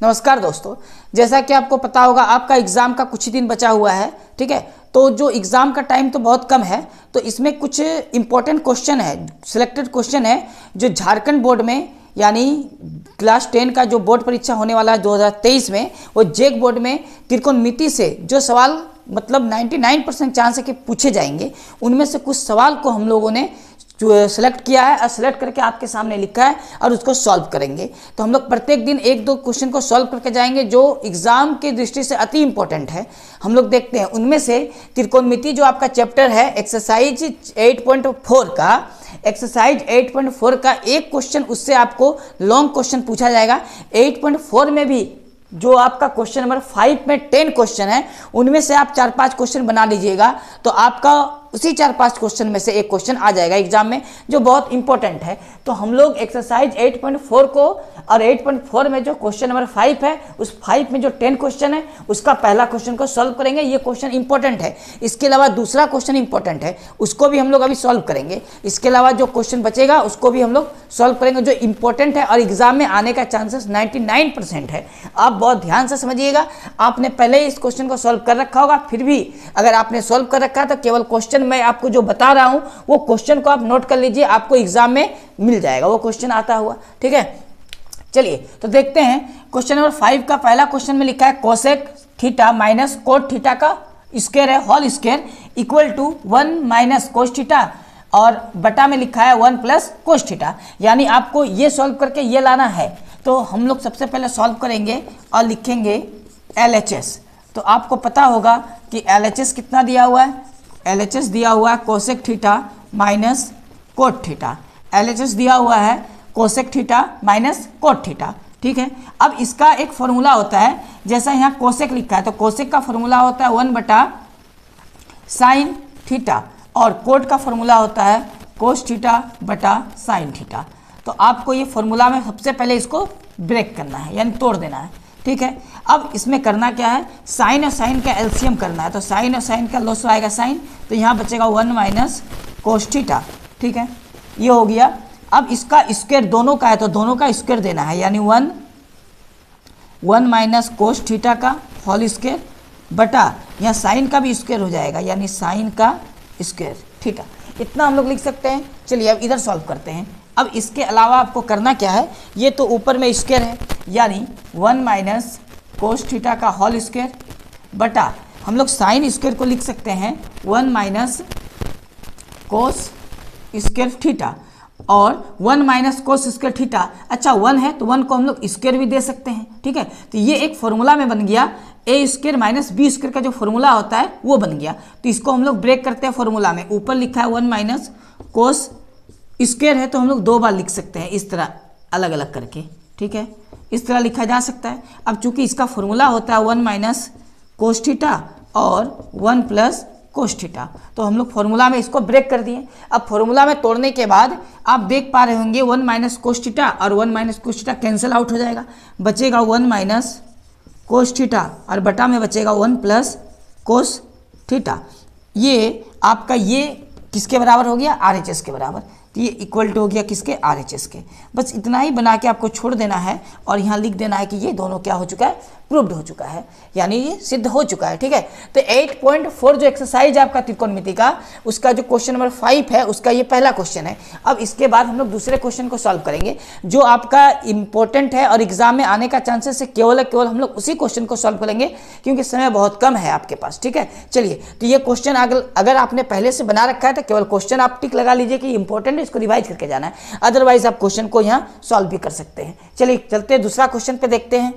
नमस्कार दोस्तों, जैसा कि आपको पता होगा, आपका एग्ज़ाम का कुछ ही दिन बचा हुआ है, ठीक है? तो जो एग्ज़ाम का टाइम तो बहुत कम है तो इसमें कुछ इंपॉर्टेंट क्वेश्चन है सिलेक्टेड क्वेश्चन है, जो झारखंड बोर्ड में, यानी क्लास टेन का जो बोर्ड परीक्षा होने वाला है 2023 में, वो जेक बोर्ड में त्रिकोणमिति से जो सवाल मतलब 99 परसेंट चांस है कि पूछे जाएँगे, उनमें से कुछ सवाल को हम लोगों ने जो सेलेक्ट किया है और सेलेक्ट करके आपके सामने लिखा है और उसको सॉल्व करेंगे। तो हम लोग प्रत्येक दिन एक दो क्वेश्चन को सॉल्व करके जाएँगे जो एग्ज़ाम की दृष्टि से अति इंपॉर्टेंट है। हम लोग देखते हैं, उनमें से त्रिकोणमिति जो आपका चैप्टर है एक्सरसाइज 8.4 का एक्सरसाइज 8.4 का एक क्वेश्चन उससे आपको लॉन्ग क्वेश्चन पूछा जाएगा। 8.4 में भी जो आपका क्वेश्चन नंबर फाइव में टेन क्वेश्चन है, उनमें से आप चार पाँच क्वेश्चन बना लीजिएगा। तो आपका उसी चार पाँच क्वेश्चन में से एक क्वेश्चन आ जाएगा एग्ज़ाम में, जो बहुत इंपॉर्टेंट है। तो हम लोग एक्सरसाइज 8.4 को और 8.4 में जो क्वेश्चन नंबर फाइव है, उस फाइव में जो टेन क्वेश्चन है, उसका पहला क्वेश्चन को सॉल्व करेंगे। ये क्वेश्चन इंपॉर्टेंट है। इसके अलावा दूसरा क्वेश्चन इंपॉर्टेंट है, उसको भी हम लोग अभी सॉल्व करेंगे। इसके अलावा जो क्वेश्चन बचेगा, उसको भी हम लोग सॉल्व करेंगे। जो इंपॉर्टेंट है और एग्ज़ाम में आने का चांसेस नाइन्टी है। आप बहुत ध्यान से समझिएगा। आपने पहले ही इस क्वेश्चन को सॉल्व कर रखा होगा, फिर भी अगर आपने सॉल्व कर रखा तो केवल क्वेश्चन क्वेश्चन मैं आपको जो बता रहा हूँ, वो क्वेश्चन को आप नोट कर लीजिए, आपको एग्ज़ाम में मिल जाएगा। वो क्वेश्चन आता हुआ, ठीक है? चलिए तो देखते हैं। क्वेश्चन नंबर फाइव का पहला क्वेश्चन में लिखा है cosec theta minus cot theta का स्केयर है whole square equal to one minus cos theta और बटा में लिखा है वन प्लस कोस थीटा यानी आपको ये सॉल्व करके ये लाना है। तो हम लोग सबसे पहले सॉल्व करेंगे और लिखेंगे एल तो आपको पता होगा कि एल कितना दिया हुआ है? एल एच एस दिया हुआ है cosec theta minus cot theta L H S दिया हुआ है cosec theta minus cot theta ठीक है? अब इसका एक फॉर्मूला होता है। जैसा यहाँ कोसेक लिखा है तो कोसेक का फॉर्मूला होता है वन बटा साइन थीटा और कोट का फॉर्मूला होता है कोस थीटा बटा साइन थीटा तो आपको ये फॉर्मूला में सबसे पहले इसको ब्रेक करना है, यानी तोड़ देना है। ठीक है? अब इसमें करना क्या है? साइन और साइन का एल्सियम करना है। तो साइन और साइन का लॉस आएगा साइन। तो यहाँ बचेगा वन माइनस कोस्टिटा ठीक है? ये हो गया। अब इसका स्क्वेयर दोनों का है तो दोनों का स्क्वेयर देना है। यानी one one minus cos theta का होल स्क्वेयर बटा, यहाँ साइन का भी स्क्वेयर हो जाएगा। यानी साइन का स्क्वेयर। ठीक है? इतना हम लोग लिख सकते हैं। चलिए अब इधर सॉल्व करते हैं। अब इसके अलावा आपको करना क्या है? ये तो ऊपर में स्क्वेयर है। यानी वन माइनस कोस थीटा का होल स्क्वेयर बटा, हम लोग साइन स्क्वेयर को लिख सकते हैं, one minus cos square theta. और one minus cos square theta अच्छा वन है तो वन को हम लोग स्क्वेयर भी दे सकते हैं, ठीक है? तो ये एक फॉर्मूला में बन गया, A square minus B square का जो फॉर्मूला होता है, वो बन गया। तो इसको हम लोग ब्रेक करते हैं फॉर्मूला में। ऊपर लिखा है वन माइनस कोस स्क्वेयर है तो हम लोग दो बार लिख सकते हैं, इस तरह अलग अलग करके, ठीक है? इस तरह लिखा जा सकता है। अब चूँकि इसका फॉर्मूला होता है वन माइनस कोस्टिटा और वन प्लस कोस्टिटा तो हम लोग फॉर्मूला में इसको ब्रेक कर दिए। अब फॉर्मूला में तोड़ने के बाद आप देख पा रहे होंगे वन माइनस कोस्टिटा और one minus cos theta cancel out हो जाएगा। बचेगा वन माइनस कोस्टिटा और बटा में बचेगा वन प्लस कोस ये आपका ये किसके बराबर हो गया? आर के बराबर। तो ये इक्वल टू हो गया किसके? आर एच एस के। बस इतना ही बना के आपको छोड़ देना है और यहाँ लिख देना है कि ये दोनों क्या हो चुका है? प्रूव्ड हो चुका है। यानी ये सिद्ध हो चुका है, ठीक है? तो 8.4 जो एक्सरसाइज है आपका त्रिकोणमिति का, उसका जो क्वेश्चन नंबर फाइव है, उसका ये पहला क्वेश्चन है। अब इसके बाद हम लोग दूसरे क्वेश्चन को सॉल्व करेंगे, जो आपका इंपॉर्टेंट है और एग्ज़ाम में आने का चांसेस है केवल केवल हम लोग उसी क्वेश्चन को सॉल्व करेंगे, क्योंकि समय बहुत कम है आपके पास, ठीक है? चलिए तो ये क्वेश्चन अगर अगर आपने पहले से बना रखा है तो केवल क्वेश्चन आप टिक लगा लीजिए कि इंपॉर्टेंट इसको रिवाइज करके जाना है। अदरवाइज़ आप क्वेश्चन को यहाँ सॉल्व भी कर सकते हैं। चलिए, चलते हैं दूसरा क्वेश्चन पे देखते हैं।